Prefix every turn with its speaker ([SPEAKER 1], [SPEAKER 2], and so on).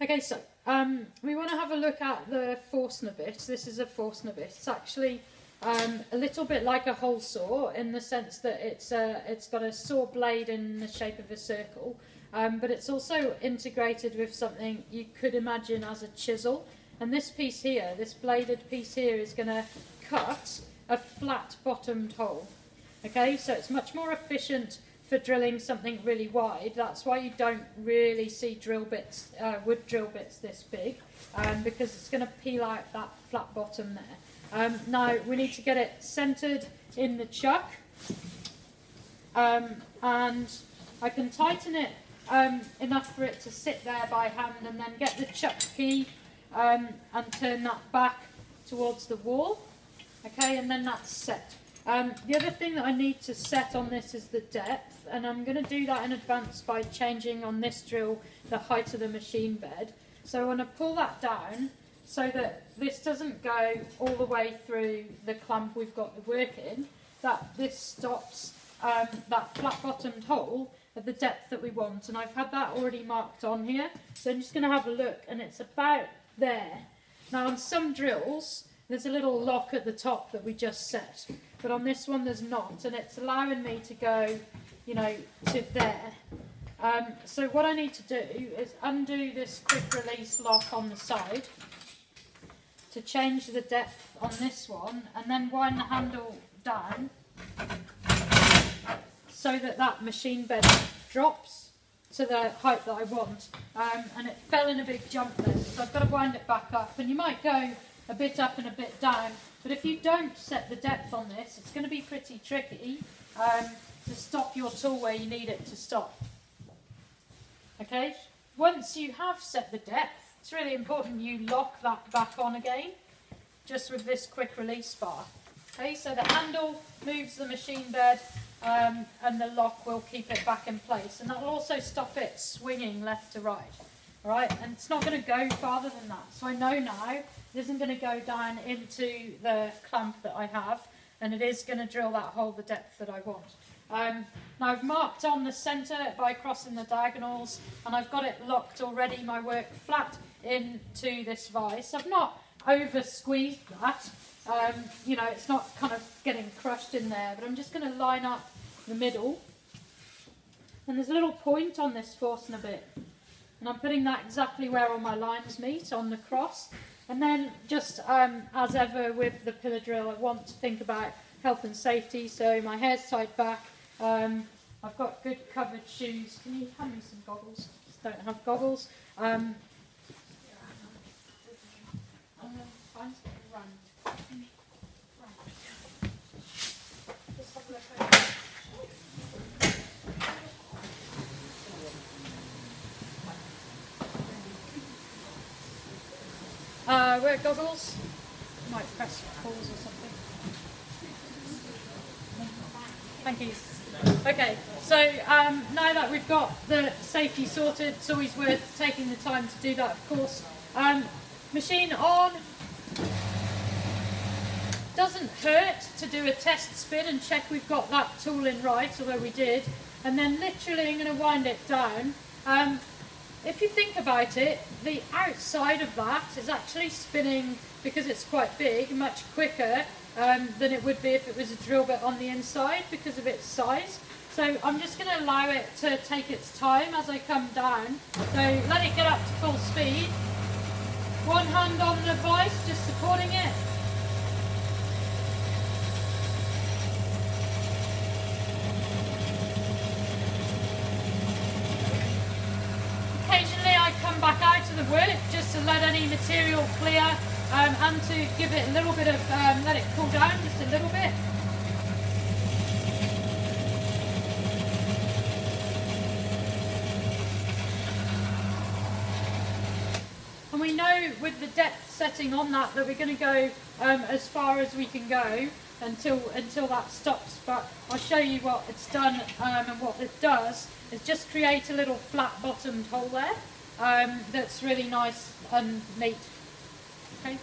[SPEAKER 1] Okay, so um, we want to have a look at the Forstner bit. This is a Forstner bit. It's actually um, a little bit like a hole saw in the sense that it's a, it's got a saw blade in the shape of a circle, um, but it's also integrated with something you could imagine as a chisel. And this piece here, this bladed piece here, is going to cut a flat bottomed hole. Okay, so it's much more efficient for drilling something really wide. That's why you don't really see drill bits, uh, wood drill bits this big, um, because it's going to peel out that flat bottom there. Um, now we need to get it centered in the chuck, um, and I can tighten it um, enough for it to sit there by hand and then get the chuck key um, and turn that back towards the wall. Okay, and then that's set. Um, the other thing that I need to set on this is the depth, and I'm going to do that in advance by changing on this drill the height of the machine bed. So I want to pull that down so that this doesn't go all the way through the clamp we've got the work in, that this stops um, that flat bottomed hole at the depth that we want. And I've had that already marked on here, so I'm just going to have a look, and it's about there. Now on some drills, there's a little lock at the top that we just set, but on this one there's not, and it's allowing me to go, you know, to there. Um, so what I need to do is undo this quick release lock on the side to change the depth on this one, and then wind the handle down so that that machine bed drops to the height that I want. Um, and it fell in a big jump there so I've got to wind it back up. And you might go a bit up and a bit down. But if you don't set the depth on this, it's going to be pretty tricky um, to stop your tool where you need it to stop. Okay, once you have set the depth, it's really important you lock that back on again, just with this quick release bar. Okay, so the handle moves the machine bed um, and the lock will keep it back in place. And that will also stop it swinging left to right. Right, and it's not going to go farther than that. So I know now it isn't going to go down into the clamp that I have, and it is going to drill that hole the depth that I want. Um, now I've marked on the centre by crossing the diagonals, and I've got it locked already, my work flat into this vise. I've not over squeezed that, um, you know, it's not kind of getting crushed in there, but I'm just going to line up the middle. And there's a little point on this Forstner bit, and I'm putting that exactly where all my lines meet on the cross. And then just um, as ever with the pillar drill, I want to think about health and safety. So my hair's tied back. Um, I've got good covered shoes. Can you hand me some goggles? Just don't have goggles. Um, Uh, wear goggles. Might press pause or something. Thank you. Okay, so um, now that we've got the safety sorted, it's always worth taking the time to do that, of course. Um, machine on. Doesn't hurt to do a test spin and check we've got that tool in right, although we did. And then literally I'm going to wind it down. Um, if you think about it, the outside of that is actually spinning, because it's quite big, much quicker um, than it would be if it was a drill bit on the inside because of its size. So I'm just going to allow it to take its time as I come down. So let it get up to full speed. One hand on the vise, just supporting it. Occasionally I come back out of the just to let any material clear um, and to give it a little bit of, um, let it cool down just a little bit. And we know with the depth setting on that that we're going to go um, as far as we can go until until that stops. But I'll show you what it's done um, and what it does is just create a little flat bottomed hole there um, that's really nice and neat. Okay.